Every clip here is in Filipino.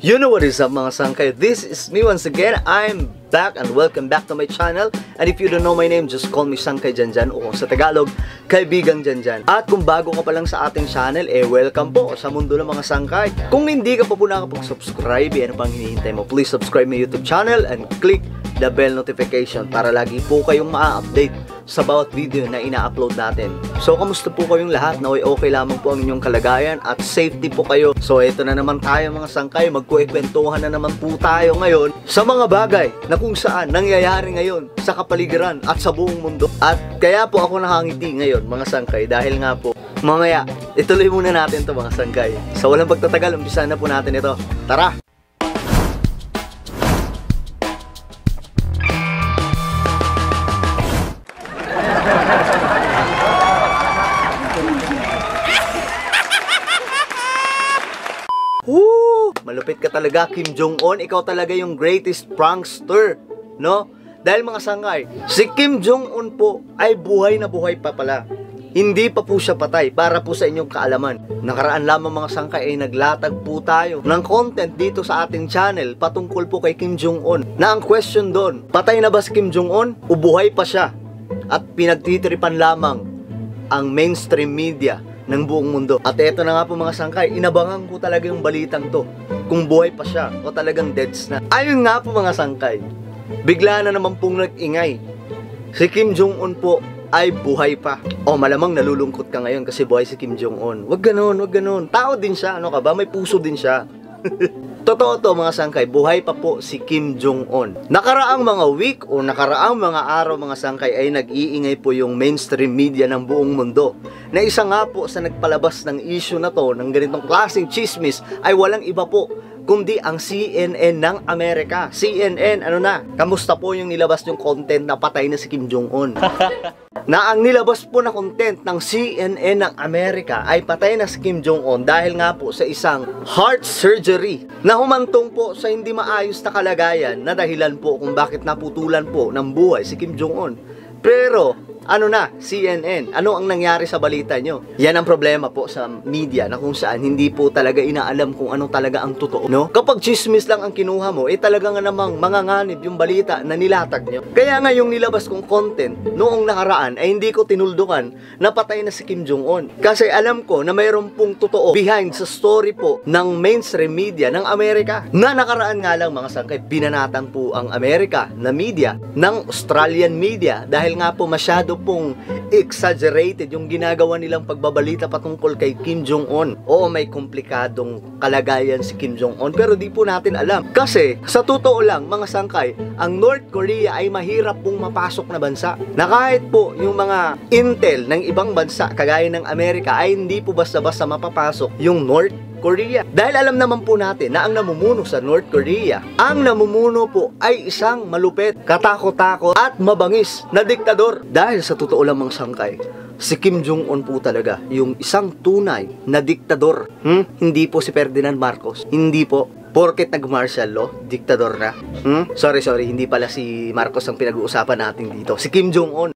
You know what is up mga sangkay? This is me once again. I'm back and welcome back to my channel. And if you don't know my name, just call me Sangkay Janjan o sa Tagalog, Kaibigang Janjan. At kung bago ka pa lang sa ating channel, eh welcome po sa mundo ng mga sangkay. Kung hindi ka pa po nakapag-subscribe, eh, ano pang hinihintay mo? Please subscribe my YouTube channel and click the bell notification para lagi po kayong ma-update sa bawat video na ina-upload natin. So, kamusta po kayong lahat? Naway okay lamang po ang inyong kalagayan at safety po kayo. So, ito na naman tayo mga sangkay. Magkuikwentuhan na naman po tayo ngayon sa mga bagay na kung saan nangyayari ngayon sa kapaligiran at sa buong mundo. At kaya po ako nakangiti ngayon mga sangkay dahil nga po mamaya ituloy muna natin to mga sangkay. Sa walang pagtatagal, umpisa na po natin ito. Tara! Woo! Malupit ka talaga, Kim Jong-un. Ikaw talaga yung greatest prankster, no? Dahil mga sangay, si Kim Jong-un po ay buhay na buhay pa pala. Hindi pa po siya patay para po sa inyong kaalaman. Nakaraan lamang mga sangkay ay naglatag po tayo ng content dito sa ating channel patungkol po kay Kim Jong-un. Na ang question doon, patay na ba si Kim Jong-un o buhay pa siya? At pinagtitripan lamang ang mainstream media ng buong mundo. At eto na nga po mga sangkay, inabangan ko talaga yung balitang to. Kung buhay pa siya o talagang deads na. Ayun nga po mga sangkay, bigla na naman pong nag-ingay. Si Kim Jong-un po ay buhay pa. O malamang nalulungkot ka ngayon kasi buhay si Kim Jong-un. Wag ganon, wag ganon. Tao din siya, ano ka ba? May puso din siya. Totoo to mga sangkay, buhay pa po si Kim Jong-un. Nakaraang mga week o nakaraang mga araw mga sangkay ay nag-iingay po yung mainstream media ng buong mundo. Na isa nga po sa nagpalabas ng issue na to ng ganitong klaseng chismis ay walang iba po kundi ang CNN ng Amerika. CNN, ano na, kamusta po yung nilabas yung content na patay na si Kim Jong-un? na ang nilabas po na content ng CNN ng Amerika ay patay na si Kim Jong-un dahil nga po sa isang heart surgery na humantong po sa hindi maayos na kalagayan na dahilan po kung bakit naputulan po ng buhay si Kim Jong-un. Pero ano na, CNN, ano ang nangyari sa balita nyo? Yan ang problema po sa media na kung saan hindi po talaga inaalam kung ano talaga ang totoo, no? Kapag chismis lang ang kinuha mo, eh talaga nga namang manganganib yung balita na nilatag nyo. Kaya nga yung nilabas kong content noong nakaraan ay hindi ko tinuldukan na patay na si Kim Jong-un. Kasi alam ko na mayroon pong totoo behind sa story po ng mainstream media ng Amerika. Na nakaraan nga lang mga sangkay, binanatan po ang Amerika na media ng Australian media dahil nga po masyado pong exaggerated yung ginagawa nilang pagbabalita patungkol kay Kim Jong-un. Oo, may komplikadong kalagayan si Kim Jong-un pero di po natin alam. Kasi sa totoo lang mga sangkay, ang North Korea ay mahirap pong mapasok na bansa. Na kahit po yung mga intel ng ibang bansa kagaya ng Amerika ay hindi po basta-basta mapapasok yung North Korea. Dahil alam naman po natin na ang namumuno sa North Korea, ang namumuno po ay isang malupit, katakot-takot at mabangis na diktador. Dahil sa totoo lamang sangkay, si Kim Jong-un po talaga yung isang tunay na diktador. Hmm? Hindi po si Ferdinand Marcos. Hindi po. Porket nag-martial law, diktador na. Hmm? Sorry, sorry, hindi pala si Marcos ang pinag-uusapan natin dito. Si Kim Jong-un.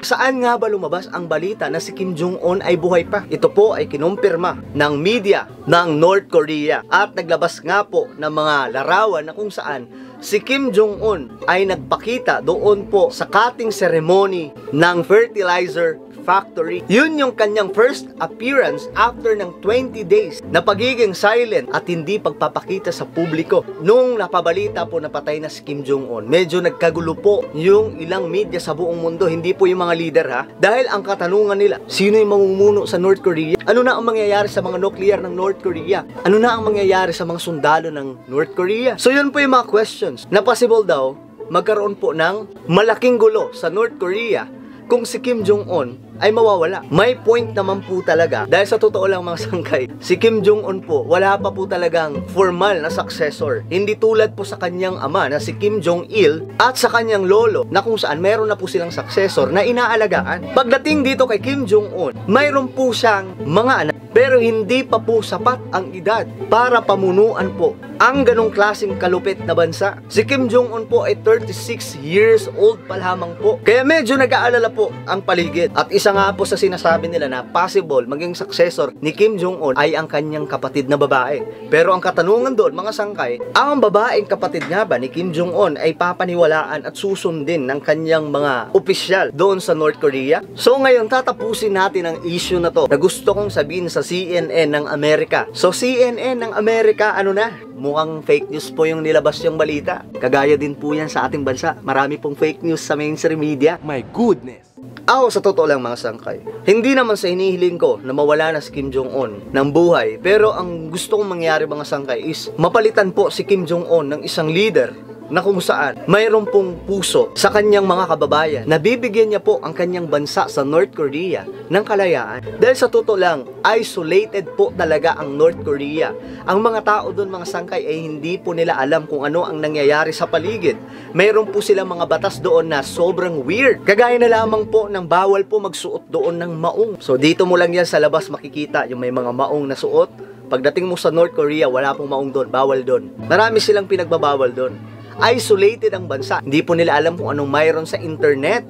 Saan nga ba lumabas ang balita na si Kim Jong-un ay buhay pa? Ito po ay kinumpirma ng media ng North Korea at naglabas nga po ng mga larawan na kung saan si Kim Jong-un ay nagpakita doon po sa cutting ceremony ng fertilizer factory. Yun yung kanyang first appearance after ng 20 days na pagiging silent at hindi pagpapakita sa publiko. Nung napabalita po na patay na si Kim Jong-un, medyo nagkagulo po yung ilang media sa buong mundo, hindi po yung mga leader ha. Dahil ang katanungan nila, sino yung mamumuno sa North Korea? Ano na ang mangyayari sa mga nuclear ng North Korea? Ano na ang mangyayari sa mga sundalo ng North Korea? So yun po yung mga questions na possible daw magkaroon po ng malaking gulo sa North Korea kung si Kim Jong-un ay mawawala. May point naman po talaga dahil sa totoo lang mga sangkay, si Kim Jong-un po wala pa po talagang formal na successor. Hindi tulad po sa kanyang ama na si Kim Jong-il at sa kanyang lolo na kung saan meron na po silang successor na inaalagaan. Pagdating dito kay Kim Jong-un, mayroon po siyang mga anak pero hindi pa po sapat ang edad para pamunuan po ang ganong klaseng kalupit na bansa. Si Kim Jong-un po ay 36 years old pa lamang po. Kaya medyo nag-aalala po ang paligid. At isa Isa nga po sa sinasabi nila na possible maging successor ni Kim Jong-un ay ang kanyang kapatid na babae. Pero ang katanungan doon mga sangkay, ang babaeng kapatid nga ba ni Kim Jong-un ay papaniwalaan at susundin ng kanyang mga opisyal doon sa North Korea? So ngayon tatapusin natin ang issue na to na gusto kong sabihin sa CNN ng Amerika. So CNN ng Amerika ano na? Mukhang fake news po yung nilabas yung balita. Kagaya din po yan sa ating bansa. Marami pong fake news sa mainstream media. My goodness. Ako sa totoo lang mga sangkay, hindi naman sa hinihiling ko na mawala na si Kim Jong-un ng buhay. Pero ang gusto kong mangyari mga sangkay is mapalitan po si Kim Jong-un ng isang leader na kung saan mayroon pong puso sa kanyang mga kababayan na bibigyan niya po ang kanyang bansa sa North Korea ng kalayaan. Dahil sa totoo lang, isolated po talaga ang North Korea. Ang mga tao doon mga sangkay ay hindi po nila alam kung ano ang nangyayari sa paligid. Mayroon po silang mga batas doon na sobrang weird. Kagaya na lamang po ng bawal po magsuot doon ng maong. So dito mo lang yan sa labas makikita yung may mga maong na suot. Pagdating mo sa North Korea, wala pong maong doon, bawal doon. Marami silang pinagbabawal doon isolated ang bansa. Hindi po nila alam kung anong mayroon sa internet.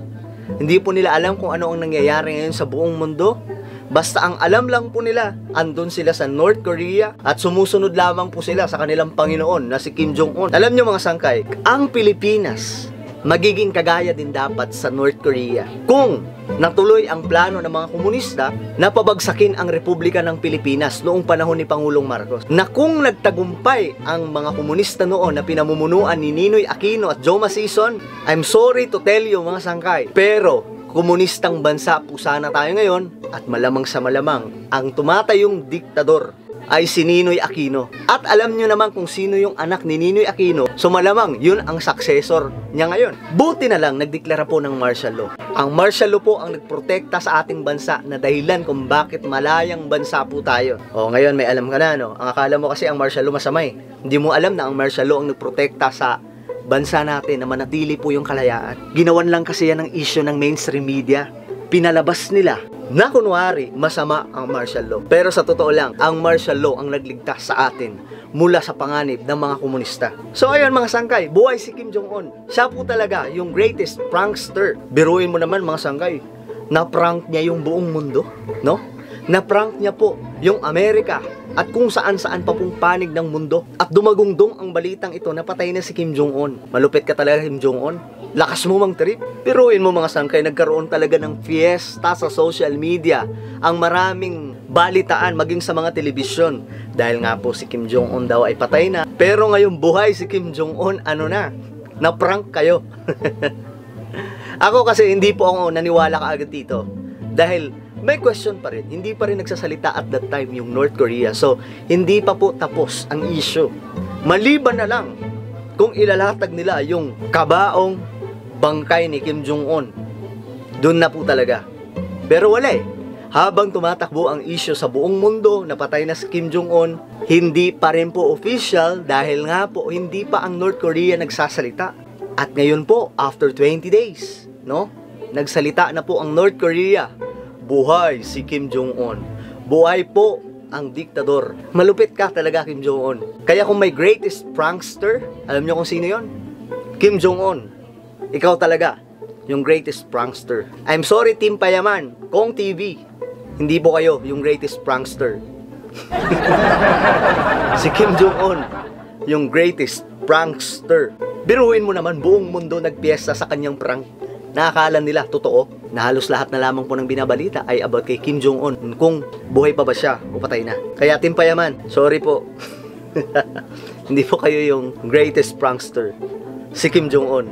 Hindi po nila alam kung ano ang nangyayari ngayon sa buong mundo. Basta ang alam lang po nila, andun sila sa North Korea at sumusunod lamang po sila sa kanilang Panginoon na si Kim Jong-un. Alam nyo mga sangkay, ang Pilipinas magiging kagaya din dapat sa North Korea. Kung natuloy ang plano ng mga komunista na pabagsakin ang Republika ng Pilipinas noong panahon ni Pangulong Marcos. Na kung nagtagumpay ang mga komunista noon na pinamumunuan ni Ninoy Aquino at Joe Masison, I'm sorry to tell you mga sangkay, pero komunistang bansa po sana tayo ngayon at malamang sa malamang ang tumatayong diktador ay si Ninoy Aquino. At alam nyo naman kung sino yung anak ni Ninoy Aquino, so malamang yun ang successor niya ngayon. Buti na lang nagdeklara po ng martial law. Ang martial law po ang nagprotekta sa ating bansa na dahilan kung bakit malayang bansa po tayo. O ngayon may alam ka na no, ang akala mo kasi ang martial law masamay. Hindi mo alam na ang martial law ang nagprotekta sa bansa natin na manatili po yung kalayaan. Ginawan lang kasi yan ng issue ng mainstream media. Pinalabas nila na kunwari masama ang martial law. Pero sa totoo lang, ang martial law ang nagligtas sa atin mula sa panganib ng mga komunista. So ayun mga sangkay, buhay si Kim Jong-un. Siya po talaga yung greatest prankster. Biruin mo naman mga sangkay, na-prank niya yung buong mundo, no? Na-prank niya po yung Amerika at kung saan-saan pa pong panig ng mundo. At dumagungdong ang balitang ito na patay na si Kim Jong-un. Malupit ka talaga Kim Jong-un. Lakas mo mang trip. Piruin mo mga sangkay, nagkaroon talaga ng fiesta sa social media. Ang maraming balitaan maging sa mga telebisyon. Dahil nga po si Kim Jong-un daw ay patay na. Pero ngayon buhay si Kim Jong-un, ano na? Na-prank kayo. ako kasi hindi po ako naniwala kaagad dito. Dahil may question pa rin. Hindi pa rin nagsasalita at that time yung North Korea. So, hindi pa po tapos ang issue. Maliban na lang kung ilalatag nila yung kabaong bangkay ni Kim Jong-un. Doon na po talaga. Pero wala eh. Habang tumatakbo ang issue sa buong mundo na patay na si Kim Jong-un, hindi pa rin po official dahil nga po hindi pa ang North Korea nagsasalita. At ngayon po, after 20 days, no? Nagsalita na po ang North Korea. Buhay si Kim Jong-un. Buhay po ang diktador. Malupit ka talaga, Kim Jong-un. Kaya kung may greatest prankster, alam nyo kung sino yon? Kim Jong-un. Ikaw talaga, yung greatest prankster. I'm sorry, Team Payaman, Kong TV. Hindi po kayo yung greatest prankster. si Kim Jong-un, yung greatest prankster. Biruin mo naman, buong mundo nagpiesta sa kanyang prank. Nakakala nila, totoo, na halos lahat na lamang po ng binabalita ay about kay Kim Jong-un kung buhay pa ba siya o patay na. Kaya Team Payaman, sorry po. Hindi po kayo yung greatest prankster. Si Kim Jong-un.